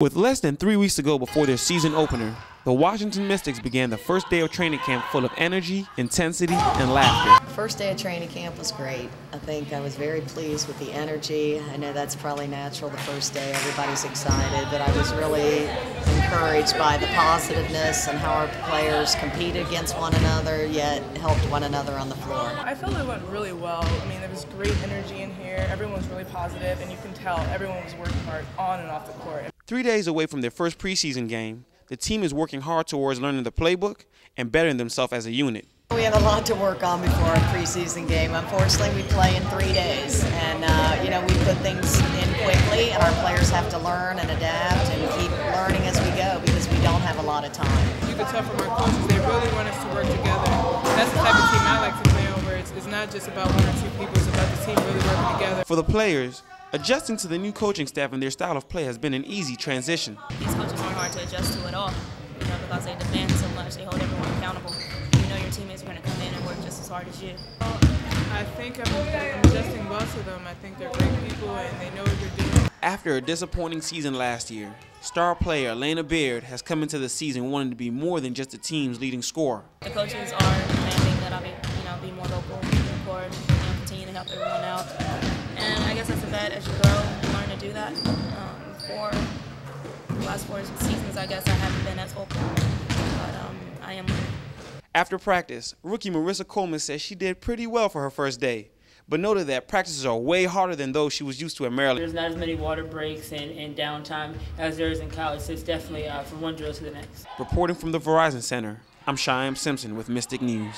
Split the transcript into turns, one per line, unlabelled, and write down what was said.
With less than three weeks to go before their season opener, the Washington Mystics began the first day of training camp full of energy, intensity, and laughter.
First day of training camp was great. I think I was very pleased with the energy. I know that's probably natural the first day, everybody's excited, but I was really encouraged by the positiveness and how our players competed against one another, yet helped one another on the floor.
I felt it went really well. I mean, there was great energy in here. Everyone was really positive, and you can tell everyone was working hard on and off the court.
Three days away from their first preseason game, the team is working hard towards learning the playbook and bettering themselves as a unit.
We have a lot to work on before our preseason game. Unfortunately, we play in three days, and uh, you know we put things in quickly, and our players have to learn and adapt and keep learning as we go because we don't have a lot of time.
You can tell from our coaches they really want us to work together. That's the type of team I like to play on, where it's, it's not just about one or two people; it's about the team really working together.
For the players, Adjusting to the new coaching staff and their style of play has been an easy transition.
These coaches aren't hard to adjust to at all, you know, because they demand so much. They hold everyone accountable. You know your teammates are going to come in and work just as hard as you.
I think I'm, I'm adjusting well to them. I think they're great people and they know what they're doing.
After a disappointing season last year, star player Alana Beard has come into the season wanting to be more than just the team's leading scorer.
The coaches are demanding that I be, you know, be more vocal, record, you know, continue to help everyone out. And I guess that's a bet as you grow and learn to do that. Um, for the last four seasons, I guess I haven't been as vocal, but um, I am.
After practice, rookie Marissa Coleman says she did pretty well for her first day, but noted that practices are way harder than those she was used to at Maryland.
There's not as many water breaks and, and downtime as there is in college, so it's definitely uh, from one drill to the next.
Reporting from the Verizon Center, I'm Shyam Simpson with Mystic News.